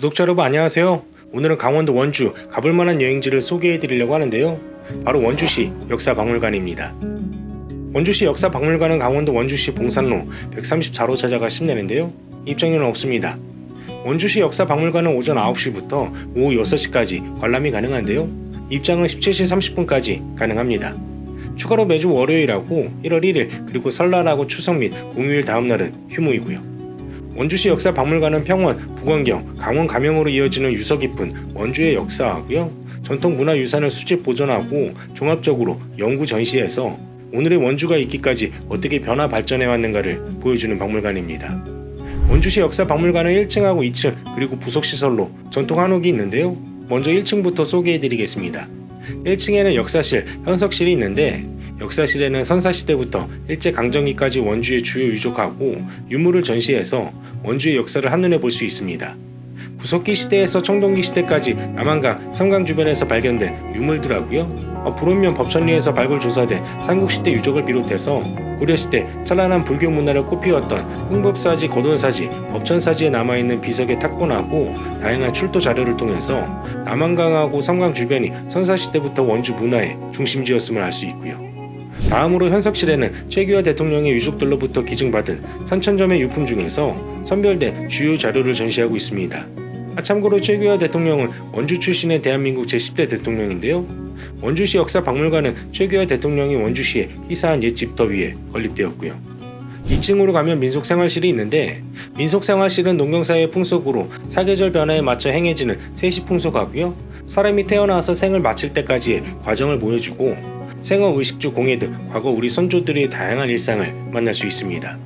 구독자 여러분 안녕하세요. 오늘은 강원도 원주 가볼 만한 여행지를 소개해 드리려고 하는데요. 바로 원주시 역사박물관입니다. 원주시 역사박물관은 강원도 원주시 봉산로 134로 찾아가 심내는데요. 입장료는 없습니다. 원주시 역사박물관은 오전 9시부터 오후 6시까지 관람이 가능한데요. 입장은 17시 30분까지 가능합니다. 추가로 매주 월요일하고 1월 1일 그리고 설날하고 추석 및 공휴일 다음 날은 휴무이고요. 원주시 역사 박물관은 평원, 북원경, 강원 감영으로 이어지는 유서 깊은 원주의 역사하고요. 전통 문화 유산을 수집 보존하고 종합적으로 연구 전시해서 오늘의 원주가 있기까지 어떻게 변화 발전해 왔는가를 보여주는 박물관입니다. 원주시 역사 박물관은 1층하고 2층 그리고 부속 시설로 전통 한옥이 있는데요. 먼저 1층부터 소개해 드리겠습니다. 1층에는 역사실, 현석실이 있는데 역사실에는 선사시대부터 일제강점기까지 원주의 주요 유적하고 유물을 전시해서 원주의 역사를 한눈에 볼 수 있습니다. 구석기 시대에서 청동기 시대까지 남한강, 섬강 주변에서 발견된 유물들하고요. 어, 불원면 법천리에서 발굴 조사된 삼국시대 유적을 비롯해서 고려시대 찬란한 불교 문화를 꽃피웠던 흥법사지, 거돈사지, 법천사지에 남아있는 비석의 탁본하고 다양한 출토 자료를 통해서 남한강하고 섬강 주변이 선사시대부터 원주 문화의 중심지였음을 알 수 있고요. 다음으로 현석실에는 최규하 대통령의 유족들로부터 기증받은 선천점의 유품 중에서 선별된 주요 자료를 전시하고 있습니다. 아, 참고로 최규하 대통령은 원주 출신의 대한민국 제10대 대통령인데요. 원주시 역사 박물관은 최규하 대통령이 원주시에 희사한 옛 집터 위에 건립되었고요. 2층으로 가면 민속생활실이 있는데 민속생활실은 농경사회의 풍속으로 사계절 변화에 맞춰 행해지는 세시 풍속하고요. 사람이 태어나서 생을 마칠 때까지의 과정을 보여주고 생어 의식주 공예 등 과거 우리 선조들의 다양한 일상을 만날 수 있습니다.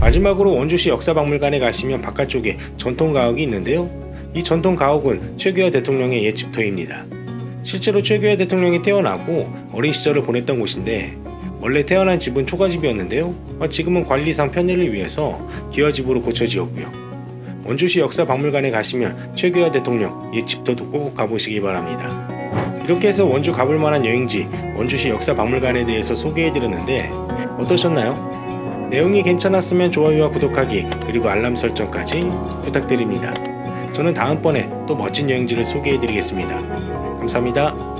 마지막으로 원주시 역사박물관에 가시면 바깥쪽에 전통 가옥이 있는데요. 이 전통 가옥은 최규하 대통령의 옛 집터입니다. 실제로 최규하 대통령이 태어나고 어린 시절을 보냈던 곳인데 원래 태어난 집은 초가집이었는데요. 지금은 관리상 편의를 위해서 기와집으로 고쳐 지었고요. 원주시 역사박물관에 가시면 최규하 대통령 옛 집터도 꼭 가보시기 바랍니다. 이렇게 해서 원주 가볼 만한 여행지 원주시 역사박물관에 대해서 소개해드렸는데 어떠셨나요? 내용이 괜찮았으면 좋아요와 구독하기 그리고 알람 설정까지 부탁드립니다. 저는 다음번에 또 멋진 여행지를 소개해드리겠습니다. 감사합니다.